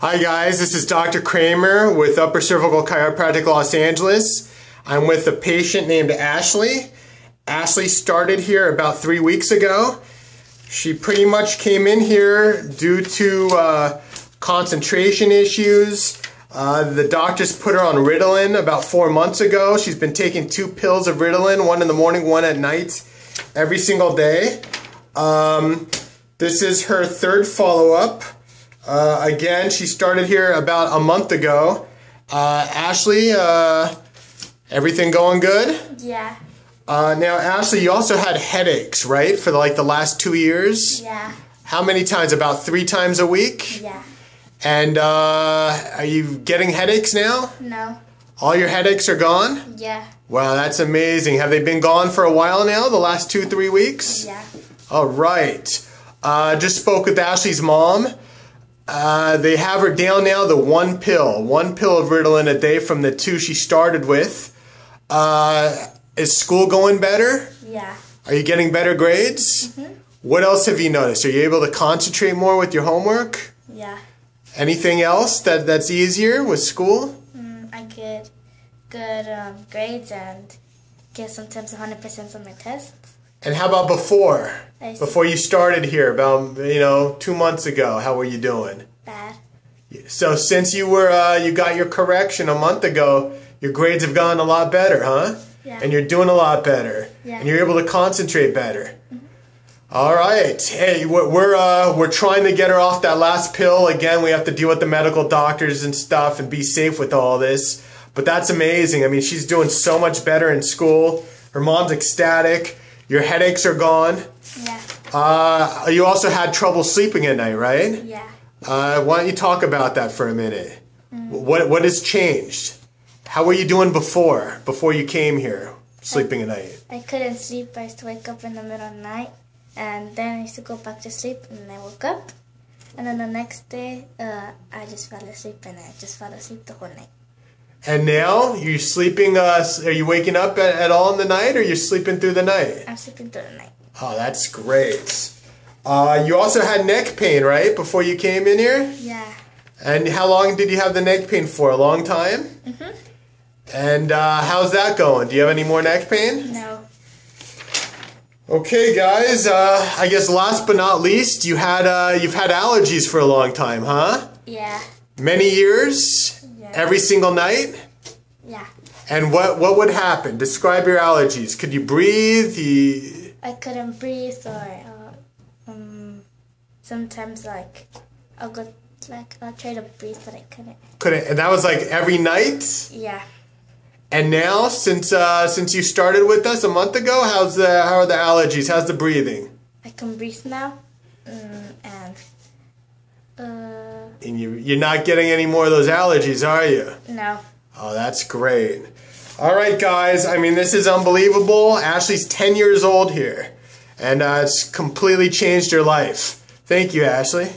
Hi guys, this is Dr. Kramer with Upper Cervical Chiropractic Los Angeles. I'm with a patient named Ashley. Ashley started here about three weeks ago. She pretty much came in here due to uh, concentration issues. Uh, the doctors put her on Ritalin about four months ago. She's been taking two pills of Ritalin, one in the morning, one at night, every single day. Um, this is her third follow-up. Uh, again, she started here about a month ago. Uh, Ashley, uh, everything going good? Yeah. Uh, now, Ashley, you also had headaches, right, for like the last two years? Yeah. How many times? About three times a week? Yeah. And uh, are you getting headaches now? No. All your headaches are gone? Yeah. Wow, that's amazing. Have they been gone for a while now, the last two, three weeks? Yeah. All right. Uh, just spoke with Ashley's mom. Uh, they have her down now the one pill, one pill of Ritalin a day from the two she started with. Uh, is school going better? Yeah. Are you getting better grades? Mhm. What else have you noticed? Are you able to concentrate more with your homework? Yeah. Anything else that, that's easier with school? Mm, I get good um, grades and get sometimes 100% on my tests. And how about before? Before you started here, about you know two months ago, how were you doing? Bad. So since you were uh, you got your correction a month ago, your grades have gone a lot better, huh? Yeah. And you're doing a lot better, Yeah. and you're able to concentrate better. All right, hey, we're we're, uh, we're trying to get her off that last pill. Again, we have to deal with the medical doctors and stuff, and be safe with all this. But that's amazing. I mean, she's doing so much better in school. Her mom's ecstatic. Your headaches are gone. Yeah. Uh, you also had trouble sleeping at night, right? Yeah. Uh, why don't you talk about that for a minute? What what has changed? How were you doing before? Before you came here, sleeping at night? I couldn't sleep. I used to wake up in the middle of the night. And then I used to go back to sleep. And then I woke up. And then the next day, uh, I just fell asleep. And I just fell asleep the whole night. And now you're sleeping? Uh, are you waking up at, at all in the night, or you're sleeping through the night? I'm sleeping through the night. Oh, that's great. Uh, you also had neck pain, right, before you came in here? Yeah. And how long did you have the neck pain for? A long time? Mhm. And uh, how's that going? Do you have any more neck pain? No. Okay, guys. Uh, I guess last but not least, you had uh, you've had allergies for a long time, huh? Yeah. Many years, Yeah. every single night. Yeah. And what what would happen? Describe your allergies. Could you breathe? You, I couldn't breathe or uh, um, sometimes like I'll go like I'll try to breathe but I couldn't. couldn't. And that was like every night. Yeah. And now, since uh, since you started with us a month ago, how's the how are the allergies? How's the breathing? I can breathe now. Mm, and uh And you you're not getting any more of those allergies, are you? no. Oh, that's great. All right, guys. I mean, this is unbelievable. Ashley's 10 years old here, and uh, it's completely changed her life. Thank you, Ashley.